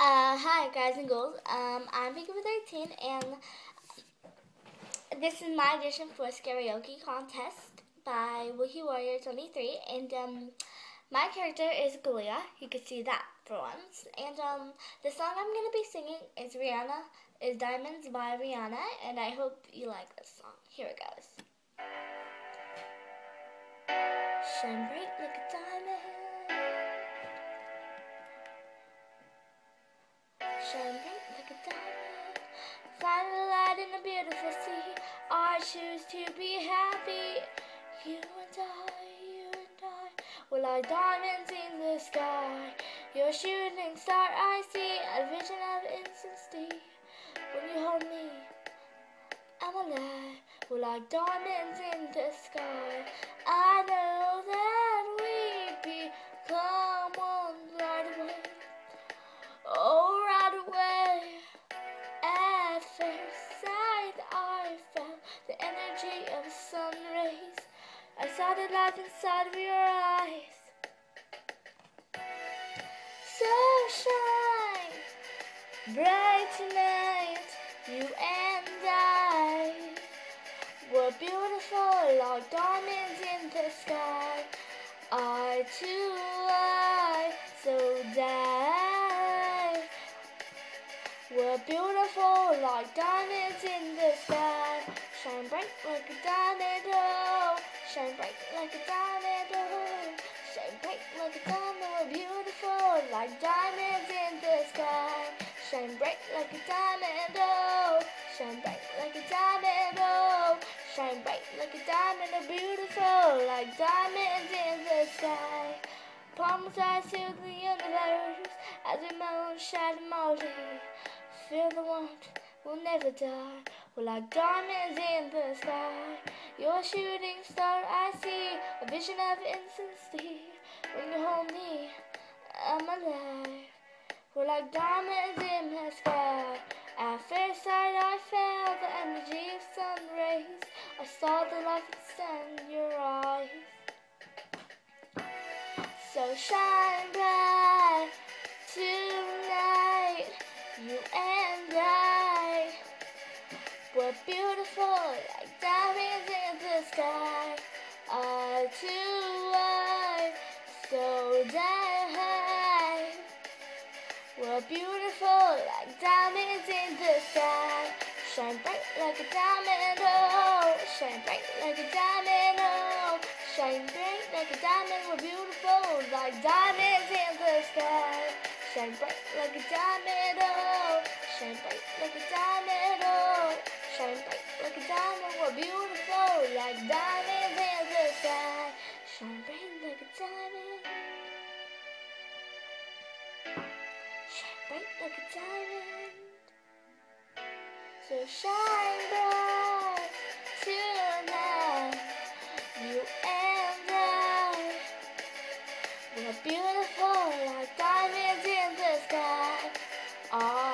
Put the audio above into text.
Uh, hi guys and girls. Um, I'm Pinky 13 and this is my audition for a karaoke contest by Wookie Warrior 23 and um, my character is Ghoulia. You can see that for once. And um, the song I'm to be singing is Rihanna, is Diamonds by Rihanna and I hope you like this song. Here it goes. Shine bright like a diamond bright like a diamond. In a beautiful sea. I choose to be happy. You and I, you and I, we're like diamonds in the sky. You're a shooting star, I see a vision of instancy. When you hold me, I'm alive. We're like diamonds in the sky. Saw the light inside of your eyes. So shine bright tonight, you and I were beautiful like diamonds in the sky. I too, I so die. We're beautiful like diamonds in the sky. Shine bright like a diamond, oh. Shine bright like a diamond, oh. Shine bright like a diamond, we're beautiful like diamonds in the sky. Shine bright like a diamond, oh. Shine bright like a diamond, oh. Shine bright like a diamond, we're beautiful like diamonds in the sky. Palms rise to the universe as we moan, shine moldy. Feel the warmth, we'll never die. We're like diamonds in the sky. You're a shooting star, I see a vision of infancy. When you hold me, I'm alive. We're like diamonds in the sky. At first sight, I felt the energy of sun rays. I saw the light in your eyes. So shine bright tonight, We're beautiful like diamonds in the sky. I too are so high. We're beautiful like diamonds in the sky. Shine bright like a diamond, oh. Shine bright like a diamond, oh. Shine bright like a diamond. We're beautiful like diamonds in the sky. Shine bright like a diamond, oh. Shine bright like a diamond, diamonds in the sky. Shine bright like a diamond. Shine bright like a diamond. So shine bright tonight. You and I. We're beautiful like diamonds in the sky. I